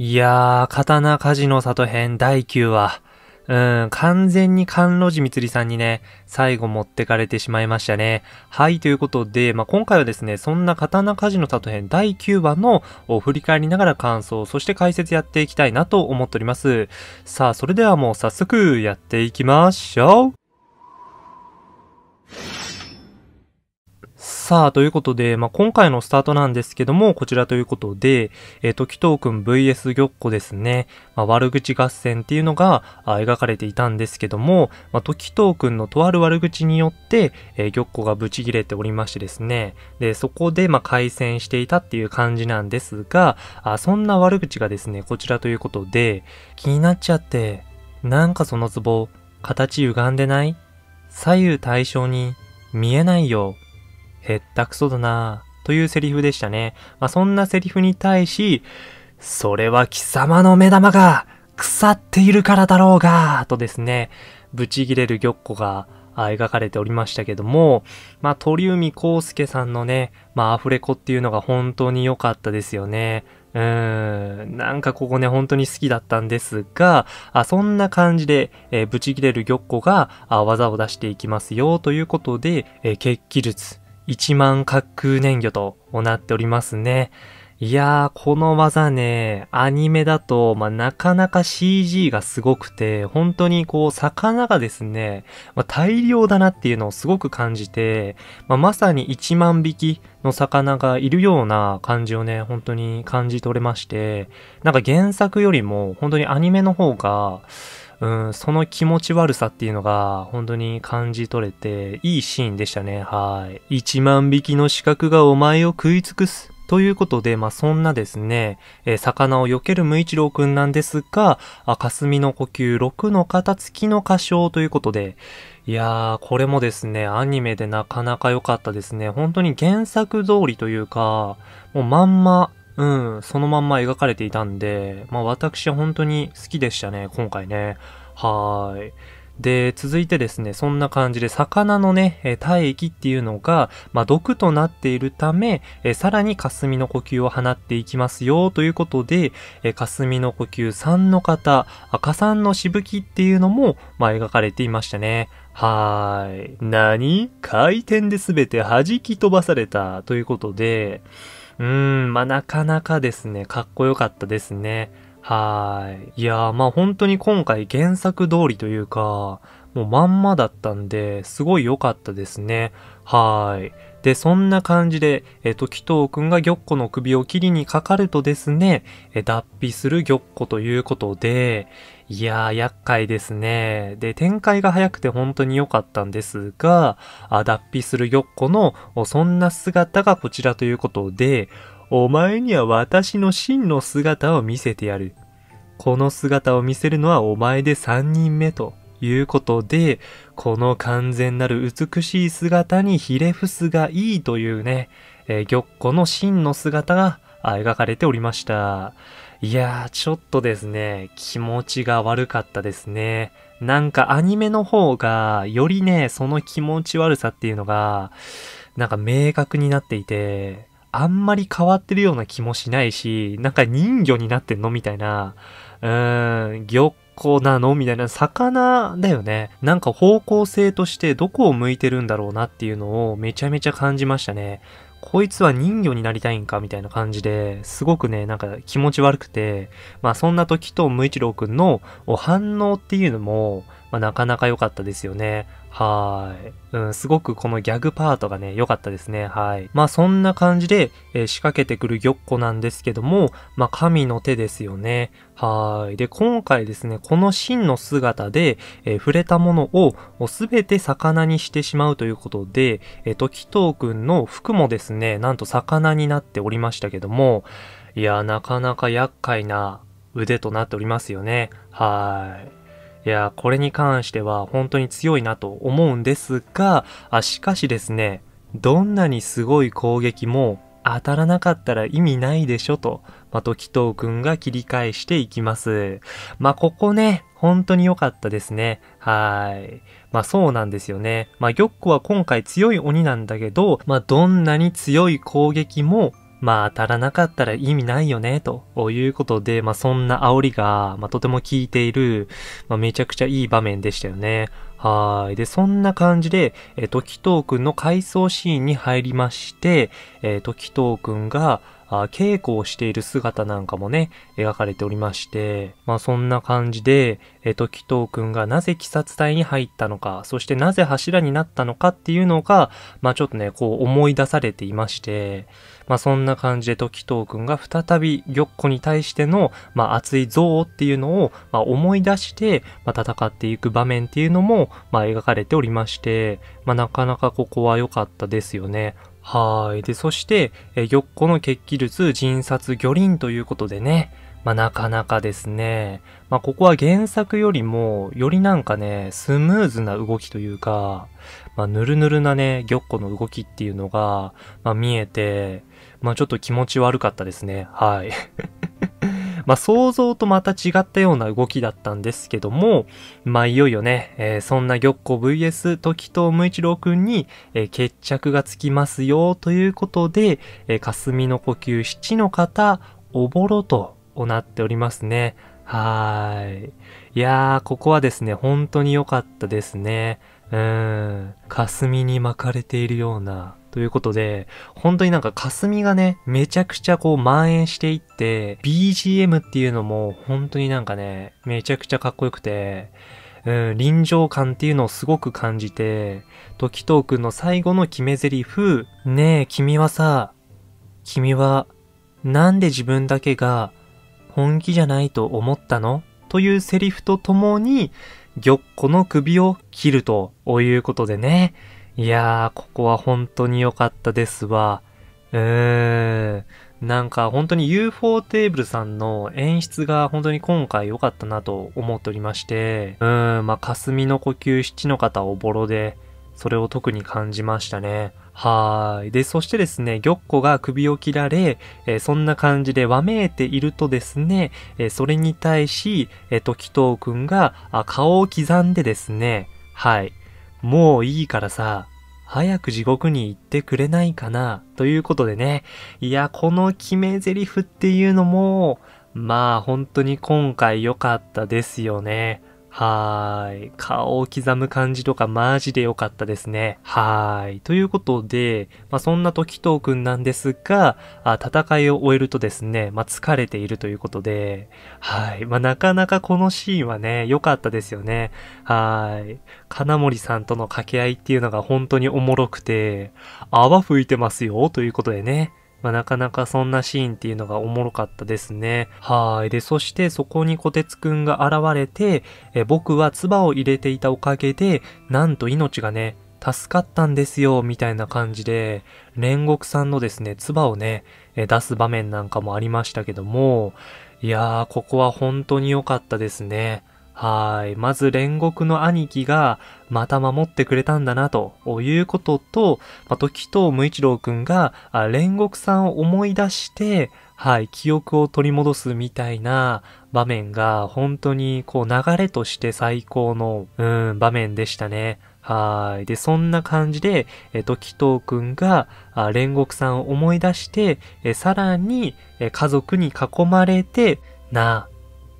いやー、刀鍛冶の里編第9話。うん、完全に甘露寺みつりさんにね、最後持ってかれてしまいましたね。はい、ということで、まあ、今回はですね、そんな刀鍛冶の里編第9話のを振り返りながら感想、そして解説やっていきたいなと思っております。さあ、それではもう早速やっていきましょうさあ、ということで、まあ、今回のスタートなんですけども、こちらということで、えー、時藤くん VS 玉子ですね。まあ、悪口合戦っていうのが描かれていたんですけども、まあ、時藤くんのとある悪口によって、えー、玉子がブチ切れておりましてですね。で、そこで、まあ、開戦していたっていう感じなんですが、あそんな悪口がですね、こちらということで、気になっちゃって、なんかそのツボ、形歪んでない？左右対称に見えないよ。へったくそだなぁというセリフでしたね。まあ、そんなセリフに対し、それは貴様の目玉が腐っているからだろうが、とですね、ブチギレる玉子が描かれておりましたけども、まあ、鳥海康介さんのね、まあ、アフレコっていうのが本当に良かったですよね。うーん、なんかここね、本当に好きだったんですが、あそんな感じで、えー、ブチギレる玉子があ技を出していきますよ、ということで、えー、決起術。1万滑空燃魚となっておりますね。いやー、この技ね、アニメだと、まあ、なかなか CG がすごくて、本当にこう、魚がですね、まあ、大量だなっていうのをすごく感じて、まあ、まさに1万匹の魚がいるような感じをね、本当に感じ取れまして、なんか原作よりも、本当にアニメの方が、うん、その気持ち悪さっていうのが本当に感じ取れて、いいシーンでしたね。はい。一万匹の四角がお前を食い尽くす。ということで、まあ、そんなですね、えー、魚を避ける無一郎くんなんですが、あ、霞の呼吸6の型付きの歌唱ということで、いやー、これもですね、アニメでなかなか良かったですね。本当に原作通りというか、もうまんま、うん、そのまんま描かれていたんで、まあ私は本当に好きでしたね、今回ね。はーい。で、続いてですね、そんな感じで魚のね、え体液っていうのが、まあ、毒となっているため、えさらに霞の呼吸を放っていきますよ、ということで、え霞の呼吸3の方、赤酸のしぶきっていうのも、まあ、描かれていましたね。はーい。何？回転で全て弾き飛ばされた、ということで、うーん、まあ、なかなかですね、かっこよかったですね。はい。いやー、まあ本当に今回原作通りというか、もうまんまだったんで、すごい良かったですね。はい。で、そんな感じで、えっ、と、紀藤くんが玉子の首を切りにかかるとですね、え脱皮する玉子ということで、いやー、厄介ですね。で、展開が早くて本当に良かったんですが、あ脱皮する玉子の、そんな姿がこちらということで、お前には私の真の姿を見せてやる。この姿を見せるのはお前で三人目ということで、この完全なる美しい姿にひれ伏すがいいというね、えー、玉子の真の姿が描かれておりました。いやー、ちょっとですね、気持ちが悪かったですね。なんかアニメの方が、よりね、その気持ち悪さっていうのが、なんか明確になっていて、あんまり変わってるような気もしないし、なんか人魚になってんのみたいな、うーん、玉子なのみたいな、魚だよね。なんか方向性としてどこを向いてるんだろうなっていうのをめちゃめちゃ感じましたね。こいつは人魚になりたいんかみたいな感じで、すごくね、なんか気持ち悪くて、まあそんな時と無一郎くんの反応っていうのも、まあなかなか良かったですよね。はい。うん、すごくこのギャグパートがね、良かったですね。はい。まあそんな感じで、えー、仕掛けてくる玉子なんですけども、まあ神の手ですよね。はい。で、今回ですね、この真の姿で、えー、触れたものをすべて魚にしてしまうということで、えー、時藤くんの服もですね、なんと魚になっておりましたけども、いや、なかなか厄介な腕となっておりますよね。はい。いや、これに関しては本当に強いなと思うんですが、あしかしですね、どんなにすごい攻撃も当たらなかったら意味ないでしょと、まあ、時藤くんが切り返していきます。まあ、ここね、本当に良かったですね。はい。まあそうなんですよね。まあ玉子は今回強い鬼なんだけど、まあどんなに強い攻撃もまあ当たらなかったら意味ないよね、ということで、まあそんな煽りが、まあとても効いている、まあめちゃくちゃいい場面でしたよね。はい。で、そんな感じで、えー、時藤くんの回想シーンに入りまして、えー、時藤くんが、稽古をしている姿なんかもね、描かれておりまして、まあそんな感じで、え時藤くんがなぜ鬼殺隊に入ったのか、そしてなぜ柱になったのかっていうのが、まあちょっとね、こう思い出されていまして、まあそんな感じで時藤くんが再び玉子に対しての、まあ熱い憎悪っていうのを、まあ思い出して、まあ戦っていく場面っていうのも、まあ描かれておりまして、まあなかなかここは良かったですよね。はい。で、そして、え玉子の血気術、人殺、魚鱗ということでね、まあ、なかなかですね、まあ、ここは原作よりも、よりなんかね、スムーズな動きというか、まあ、ぬるぬるなね、玉子の動きっていうのが、まあ、見えて、まあ、ちょっと気持ち悪かったですね。はい。まあ、想像とまた違ったような動きだったんですけども、まあ、いよいよね、えー、そんな玉子 VS 時藤無一郎くんに、えー、決着がつきますよということで、えー、霞の呼吸七の方、おぼろとなっておりますね。はーい。いやー、ここはですね、本当に良かったですね。うーん。霞に巻かれているような、ということで、本当になんか霞がね、めちゃくちゃこう蔓延していって、BGM っていうのも本当になんかね、めちゃくちゃかっこよくて、うん、臨場感っていうのをすごく感じて、時藤くんの最後の決め台詞、ねえ、君はさ、君は、なんで自分だけが本気じゃないと思ったの？というセリフとともに、玉子の首を切るということでね、いやー、ここは本当に良かったですわ。うーん。なんか本当に UFO テーブルさんの演出が本当に今回良かったなと思っておりまして、うん、まあ、霞の呼吸七の方おぼろで、それを特に感じましたね。はい。で、そしてですね、玉子が首を切られ、えー、そんな感じでわめいているとですね、えー、それに対し、えー、時藤くんがあ顔を刻んでですね、はい。もういいからさ、早く地獄に行ってくれないかな、ということでね。いや、この決め台詞っていうのも、まあ本当に今回良かったですよね。はーい。顔を刻む感じとかマジで良かったですね。はーい。ということで、まあ、そんな時藤くんなんですが、あ戦いを終えるとですね、まあ、疲れているということで、はい。まあ、なかなかこのシーンはね、良かったですよね。はーい。金森さんとの掛け合いっていうのが本当におもろくて、泡吹いてますよ、ということでね。まあ、なかなかそんなシーンっていうのがおもろかったですね。はい。で、そしてそこに小鉄くんが現れて、え僕は唾を入れていたおかげで、なんと命がね、助かったんですよ、みたいな感じで、煉獄さんのですね、唾をね、え出す場面なんかもありましたけども、いやー、ここは本当に良かったですね。はい。まず煉獄の兄貴がまた守ってくれたんだなということと、まあ、時藤無一郎くんが煉獄さんを思い出して、はい、記憶を取り戻すみたいな場面が本当にこう流れとして最高の、うん、場面でしたね。はい。で、そんな感じで、え、時藤くんが、あ煉獄さんを思い出して、え、さらに、え、家族に囲まれて、なあ、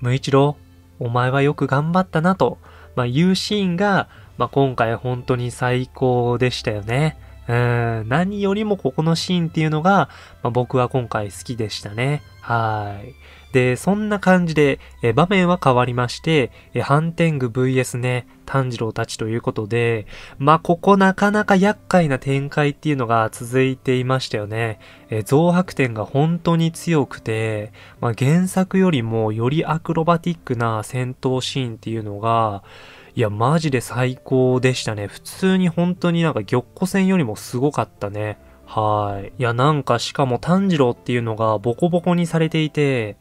無一郎、お前はよく頑張ったなと、まあ、いうシーンが、まあ、今回本当に最高でしたよね。何よりもここのシーンっていうのが、まあ、僕は今回好きでしたね。はい。で、そんな感じで、え場面は変わりまして、え反天狗 VS ね、炭治郎たちということで、まあ、ここなかなか厄介な展開っていうのが続いていましたよね。え増白点が本当に強くて、まあ、原作よりもよりアクロバティックな戦闘シーンっていうのが、いや、マジで最高でしたね。普通に本当になんか玉子戦よりもすごかったね。はい。いや、なんかしかも炭治郎っていうのがボコボコにされていて、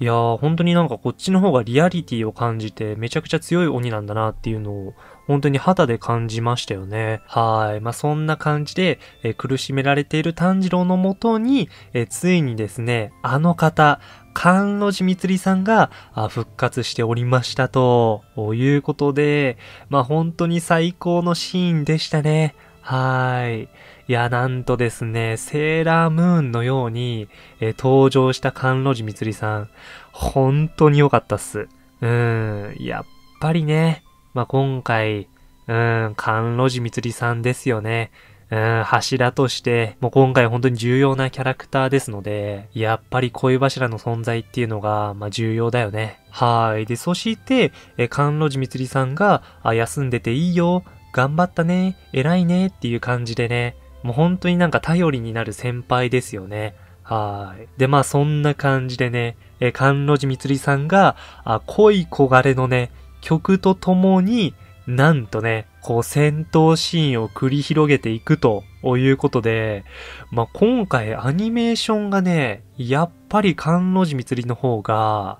いやー、本当になんかこっちの方がリアリティを感じて、めちゃくちゃ強い鬼なんだなっていうのを、本当に肌で感じましたよね。はい。まあ、そんな感じで、え苦しめられている炭治郎のもとに、えついにですね、あの方、関路寺光さんが復活しておりましたということで、まあ本当に最高のシーンでしたね。はい。いや、なんとですね、セーラームーンのように、えー、登場した甘露寺みつりさん、本当に良かったっす。うん、やっぱりね、まあ、今回、うん、甘露寺みつりさんですよね。うん、柱として、もう今回本当に重要なキャラクターですので、やっぱり恋柱の存在っていうのが、まあ重要だよね。はい。で、そして、え、甘露寺みつりさんが、あ、休んでていいよ、頑張ったね、偉いねっていう感じでね、もう本当になんか頼りになる先輩ですよね。はい。で、まあそんな感じでね、え、甘露寺みつりさんが、あ、恋焦がれのね、曲とともに、なんとね、こう戦闘シーンを繰り広げていくということで、まあ、今回アニメーションがね、やっぱり関路寺光の方が、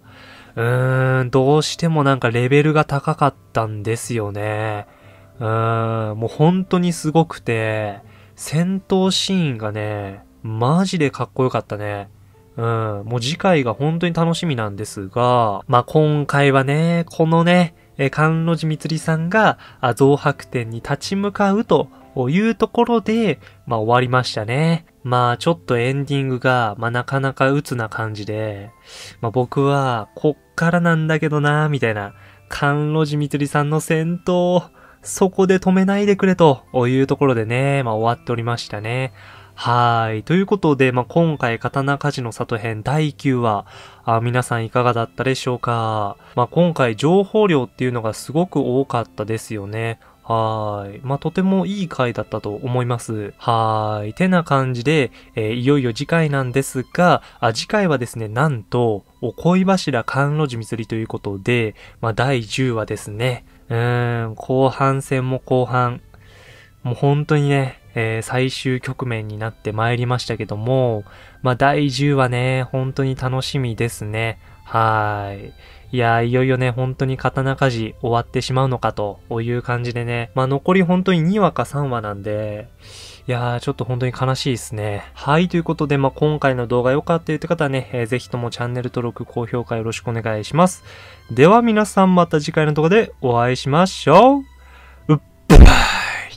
うーん、どうしてもなんかレベルが高かったんですよね。うーん、もう本当にすごくて、戦闘シーンがね、マジでかっこよかったね。うん、もう次回が本当に楽しみなんですが、まあ、今回はね、このね、えー、関路寺光さんが、あ、増白店に立ち向かうというところで、まあ終わりましたね。まあちょっとエンディングが、まあなかなか鬱な感じで、まあ僕は、こっからなんだけどな、みたいな、関路寺光さんの戦闘、そこで止めないでくれというところでね、まあ終わっておりましたね。はい。ということで、まあ、今回、刀鍛冶の里編第9話、あ皆さんいかがだったでしょうか？まあ、今回、情報量っていうのがすごく多かったですよね。はい。まあ、とてもいい回だったと思います。はい。てな感じで、えー、いよいよ次回なんですが、あ次回はですね、なんと、お恋柱甘露寺祭りということで、まあ、第10話ですね。うーん、後半戦も後半。もう本当にね、えー、最終局面になってまいりましたけども、まあ、第10話ね、本当に楽しみですね。はい。いやいよいよね、本当に刀鍛冶終わってしまうのかという感じでね、まあ、残り本当に2話か3話なんで、いやー、ちょっと本当に悲しいですね。はい、ということで、まあ、今回の動画良かったよって方はね、えー、ぜひともチャンネル登録、高評価よろしくお願いします。では皆さんまた次回の動画でお会いしましょううっばー